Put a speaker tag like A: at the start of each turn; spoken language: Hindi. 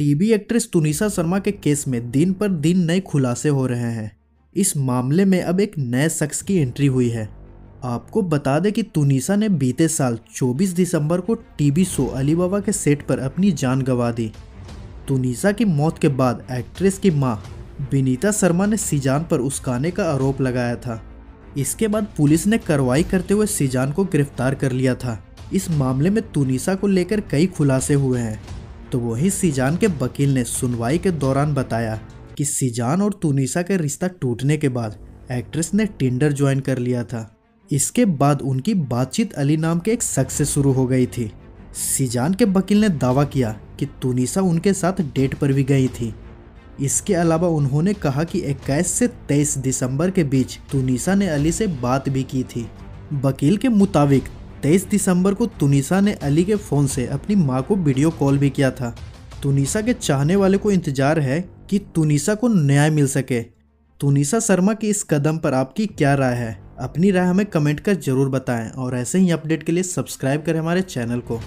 A: टीवी एक्ट्रेस तुनिसा शर्मा के केस में दिन पर दिन नए खुलासे हो रहे हैं। इस मामले में अब एक नए शख्स की एंट्री हुई है। आपको बता दें कि तुनिसा ने बीते साल 24 दिसंबर को टीवी शो अली बाबा के सेट पर अपनी जान गंवा दी। तुनिसा की मौत के बाद एक्ट्रेस की माँ विनीता शर्मा ने सीजान पर उसकाने का आरोप लगाया था। इसके बाद पुलिस ने कार्रवाई करते हुए सीजान को गिरफ़्तार कर लिया था। इस मामले में तुनिसा को लेकर कई खुलासे हुए हैं। तो वही सीजान के वकील ने सुनवाई के दौरान बताया कि सीजान और तुनिसा का रिश्ता टूटने के बाद एक्ट्रेस ने टिंडर ज्वाइन कर लिया था। इसके बाद उनकी बातचीत अली नाम के एक शख्स से शुरू हो गई थी। सीजान के वकील ने दावा किया कि तुनिसा उनके साथ डेट पर भी गई थी। इसके अलावा उन्होंने कहा कि 21 से 23 दिसंबर के बीच तुनिसा ने अली से बात भी की थी। वकील के मुताबिक 23 दिसंबर को तुनिसा ने अली के फ़ोन से अपनी माँ को वीडियो कॉल भी किया था। तुनिसा के चाहने वाले को इंतज़ार है कि तुनिसा को न्याय मिल सके। तुनिसा शर्मा के इस कदम पर आपकी क्या राय है? अपनी राय हमें कमेंट कर ज़रूर बताएँ और ऐसे ही अपडेट के लिए सब्सक्राइब करें हमारे चैनल को।